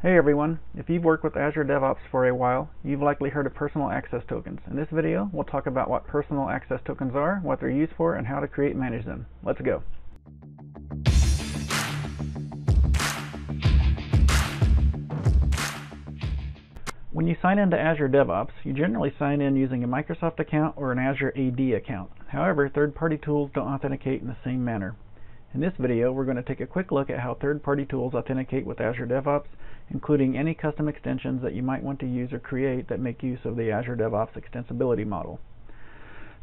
Hey everyone, if you've worked with Azure DevOps for a while, you've likely heard of personal access tokens. In this video, we'll talk about what personal access tokens are, what they're used for, and how to create and manage them. Let's go. When you sign into Azure DevOps, you generally sign in using a Microsoft account or an Azure AD account. However, third-party tools don't authenticate in the same manner. In this video, we're going to take a quick look at how third-party tools authenticate with Azure DevOps, including any custom extensions that you might want to use or create that make use of the Azure DevOps extensibility model.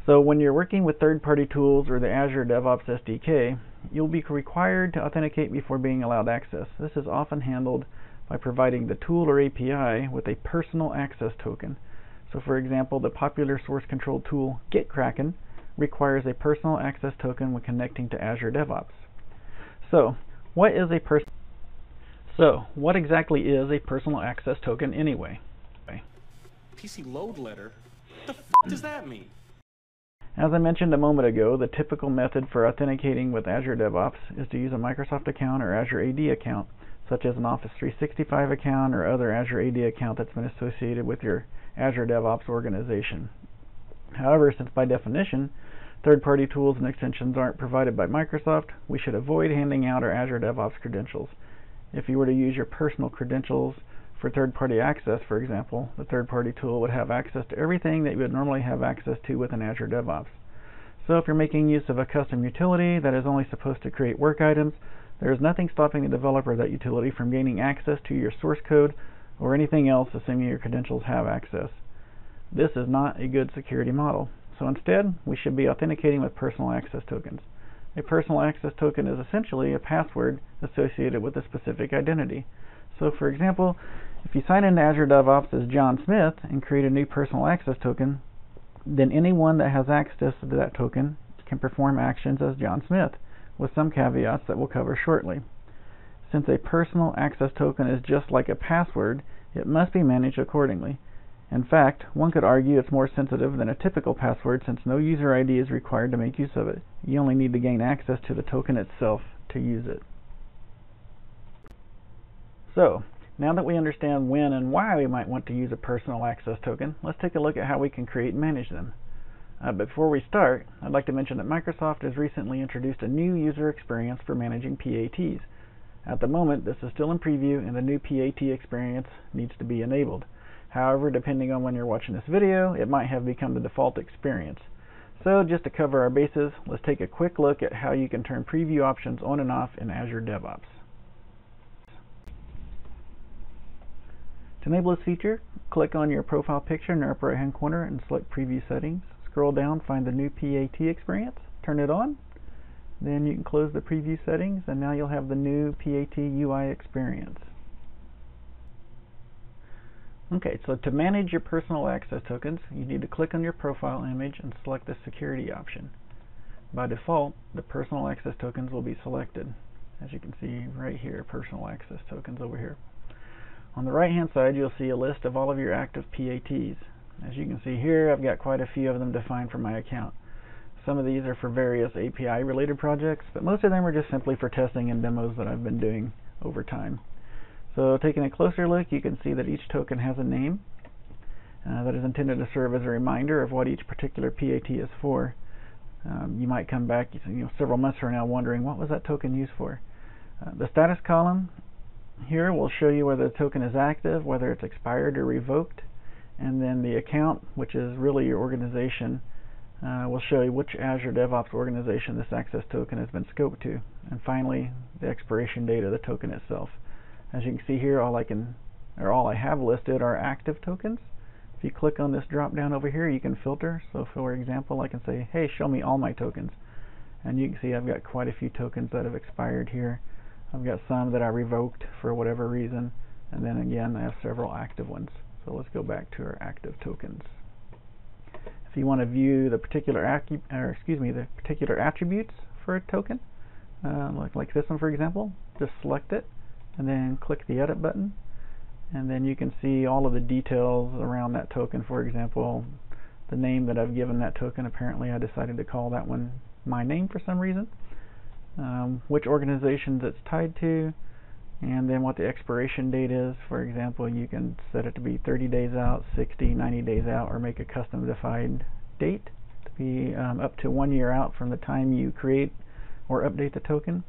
So when you're working with third-party tools or the Azure DevOps SDK, you'll be required to authenticate before being allowed access. This is often handled by providing the tool or API with a personal access token. So for example, the popular source control tool GitKraken requires a personal access token when connecting to Azure DevOps. So, what is a person So, what exactly is a personal access token anyway? PC load letter? What the f hmm. does that mean? As I mentioned a moment ago, the typical method for authenticating with Azure DevOps is to use a Microsoft account or Azure AD account, such as an Office 365 account or other Azure AD account that's been associated with your Azure DevOps organization. However, since by definition, third-party tools and extensions aren't provided by Microsoft, we should avoid handing out our Azure DevOps credentials. If you were to use your personal credentials for third-party access, for example, the third-party tool would have access to everything that you would normally have access to within Azure DevOps. So if you're making use of a custom utility that is only supposed to create work items, there is nothing stopping the developer of that utility from gaining access to your source code or anything else assuming your credentials have access. This is not a good security model. So instead, we should be authenticating with personal access tokens. A personal access token is essentially a password associated with a specific identity. So for example, if you sign into Azure DevOps as John Smith and create a new personal access token, then anyone that has access to that token can perform actions as John Smith, with some caveats that we'll cover shortly. Since a personal access token is just like a password, it must be managed accordingly. In fact, one could argue it's more sensitive than a typical password since no user ID is required to make use of it. You only need to gain access to the token itself to use it. So, now that we understand when and why we might want to use a personal access token, let's take a look at how we can create and manage them. Uh, before we start, I'd like to mention that Microsoft has recently introduced a new user experience for managing PATs. At the moment, this is still in preview and the new PAT experience needs to be enabled. However, depending on when you're watching this video, it might have become the default experience. So just to cover our bases, let's take a quick look at how you can turn preview options on and off in Azure DevOps. To enable this feature, click on your profile picture in the upper right hand corner and select Preview Settings. Scroll down, find the new PAT experience, turn it on. Then you can close the preview settings and now you'll have the new PAT UI experience. Okay, so to manage your personal access tokens, you need to click on your profile image and select the security option. By default, the personal access tokens will be selected. As you can see right here, personal access tokens over here. On the right hand side, you'll see a list of all of your active PATs. As you can see here, I've got quite a few of them defined for my account. Some of these are for various API related projects, but most of them are just simply for testing and demos that I've been doing over time. So taking a closer look, you can see that each token has a name uh, that is intended to serve as a reminder of what each particular PAT is for. Um, you might come back you know, several months from now wondering, what was that token used for? Uh, the status column here will show you whether the token is active, whether it's expired or revoked, and then the account, which is really your organization, uh, will show you which Azure DevOps organization this access token has been scoped to. And finally, the expiration date of the token itself. As you can see here, all I can, or all I have listed are active tokens. If you click on this drop down over here, you can filter. So for example, I can say, hey, show me all my tokens. And you can see I've got quite a few tokens that have expired here. I've got some that I revoked for whatever reason. And then again, I have several active ones. So let's go back to our active tokens. If you want to view the particular or excuse me, the particular attributes for a token, uh, like, like this one for example, just select it and then click the edit button and then you can see all of the details around that token for example the name that I've given that token apparently I decided to call that one my name for some reason um, which organizations it's tied to and then what the expiration date is. For example, you can set it to be 30 days out, 60, 90 days out, or make a custom defined date to be um, up to one year out from the time you create or update the token.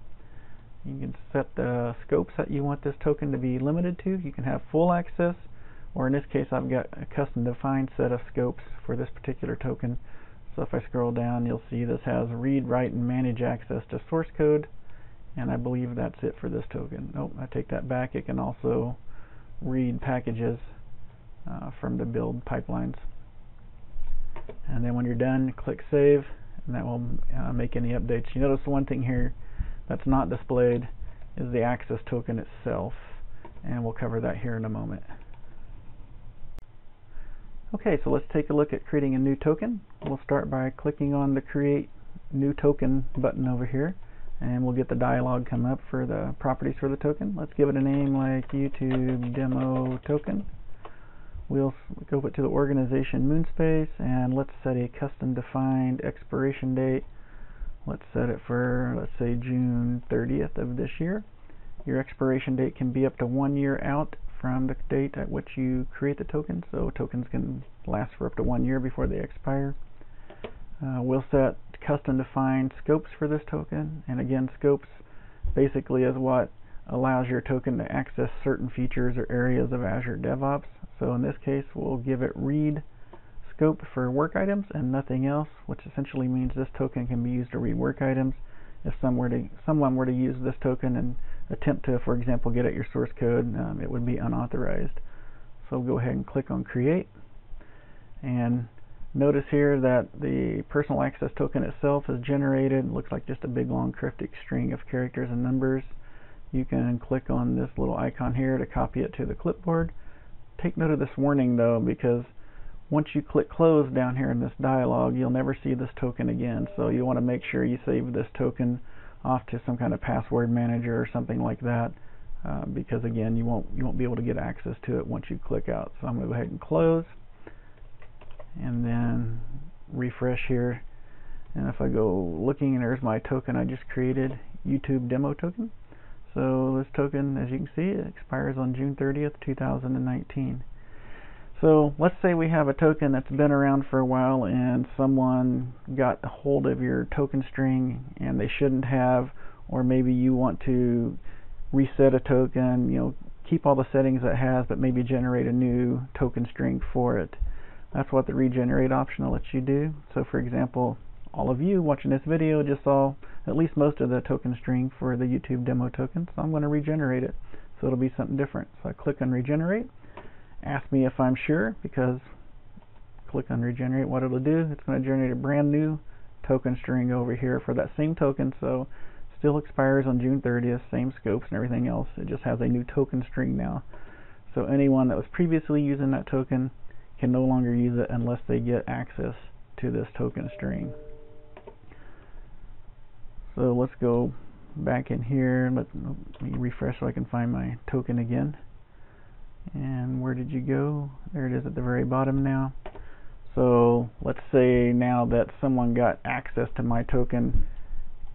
You can set the scopes that you want this token to be limited to. You can have full access, or in this case, I've got a custom defined set of scopes for this particular token. So if I scroll down, you'll see this has read, write, and manage access to source code and I believe that's it for this token. Nope, I take that back. It can also read packages uh, from the build pipelines. And then when you're done, click Save, and that will uh, make any updates. You notice one thing here that's not displayed is the access token itself, and we'll cover that here in a moment. Okay, so let's take a look at creating a new token. We'll start by clicking on the Create New Token button over here and we'll get the dialog come up for the properties for the token. Let's give it a name like YouTube demo token. We'll go to the organization Moonspace and let's set a custom defined expiration date. Let's set it for, let's say, June 30th of this year. Your expiration date can be up to one year out from the date at which you create the token, so tokens can last for up to one year before they expire. Uh, we'll set custom defined scopes for this token. And again, scopes basically is what allows your token to access certain features or areas of Azure DevOps. So in this case, we'll give it read scope for work items and nothing else, which essentially means this token can be used to read work items. If someone were to, someone were to use this token and attempt to, for example, get at your source code, um, it would be unauthorized. So we'll go ahead and click on Create. And Notice here that the personal access token itself is generated. It looks like just a big long cryptic string of characters and numbers. You can click on this little icon here to copy it to the clipboard. Take note of this warning though because once you click close down here in this dialog you'll never see this token again. So you want to make sure you save this token off to some kind of password manager or something like that uh, because again you won't you won't be able to get access to it once you click out. So I'm going to go ahead and close and then refresh here. And if I go looking there's my token I just created YouTube demo token. So this token as you can see expires on June 30th 2019 so let's say we have a token that's been around for a while and someone got a hold of your token string and they shouldn't have or maybe you want to reset a token you know keep all the settings it has but maybe generate a new token string for it that's what the regenerate option will let you do. So for example, all of you watching this video just saw at least most of the token string for the YouTube demo token, so I'm going to regenerate it. So it'll be something different. So I click on regenerate, ask me if I'm sure, because click on regenerate, what it'll do, it's going to generate a brand new token string over here for that same token, so still expires on June 30th, same scopes and everything else, it just has a new token string now. So anyone that was previously using that token can no longer use it unless they get access to this token string. So let's go back in here. Let, me refresh so I can find my token again. And where did you go? There it is at the very bottom now. So let's say now that someone got access to my token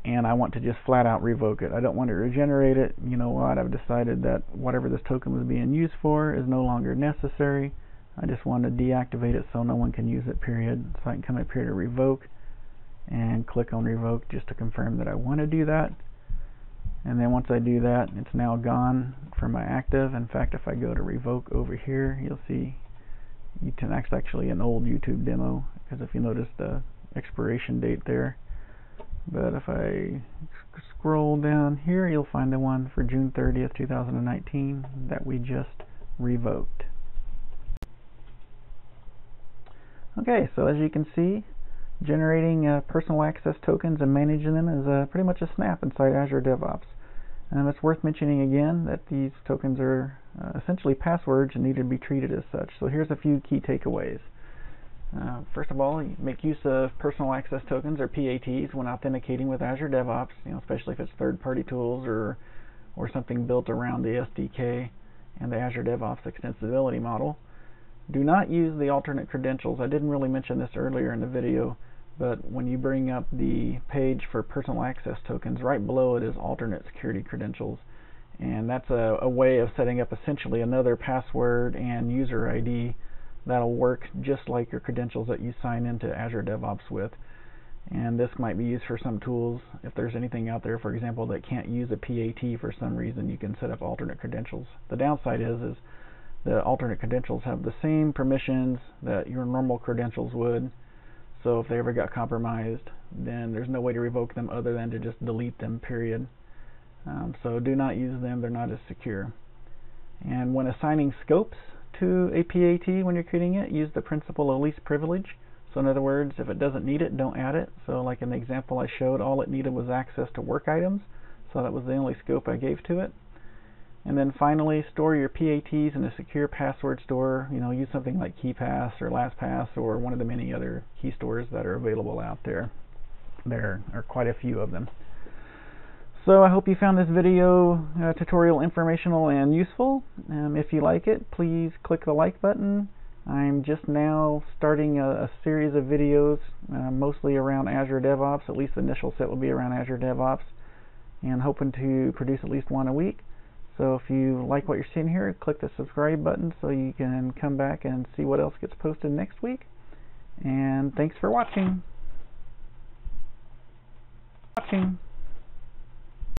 and I want to just flat out revoke it. I don't want to regenerate it. You know what? I've decided that whatever this token was being used for is no longer necessary. I just want to deactivate it so no one can use it period so I can come up here to revoke and click on revoke just to confirm that I want to do that and then once I do that it's now gone from my active. In fact if I go to revoke over here you'll see that's actually an old YouTube demo because if you notice the expiration date there. But if I scroll down here you'll find the one for June 30th 2019 that we just revoked. Okay, so as you can see, generating uh, personal access tokens and managing them is uh, pretty much a snap inside Azure DevOps. And it's worth mentioning again that these tokens are uh, essentially passwords and need to be treated as such. So here's a few key takeaways. Uh, first of all, make use of personal access tokens or PATs when authenticating with Azure DevOps, you know, especially if it's third-party tools or or something built around the SDK and the Azure DevOps extensibility model. Do not use the alternate credentials. I didn't really mention this earlier in the video, but when you bring up the page for personal access tokens, right below it is alternate security credentials. and that's a, a way of setting up essentially another password and user ID that'll work just like your credentials that you sign into Azure DevOps with. And this might be used for some tools. If there's anything out there, for example, that can't use a PAT for some reason, you can set up alternate credentials. The downside is, is the alternate credentials have the same permissions that your normal credentials would. So if they ever got compromised, then there's no way to revoke them other than to just delete them, period. Um, so do not use them, they're not as secure. And when assigning scopes to a PAT when you're creating it, use the principle of least privilege. So in other words, if it doesn't need it, don't add it. So like in the example I showed, all it needed was access to work items. So that was the only scope I gave to it. And then finally, store your PATs in a secure password store. You know, use something like KeePass or LastPass or one of the many other key stores that are available out there. There are quite a few of them. So I hope you found this video uh, tutorial informational and useful. Um, if you like it, please click the like button. I'm just now starting a, a series of videos, uh, mostly around Azure DevOps. At least the initial set will be around Azure DevOps, and hoping to produce at least one a week. So if you like what you're seeing here, click the subscribe button so you can come back and see what else gets posted next week. And thanks for watching. Watching.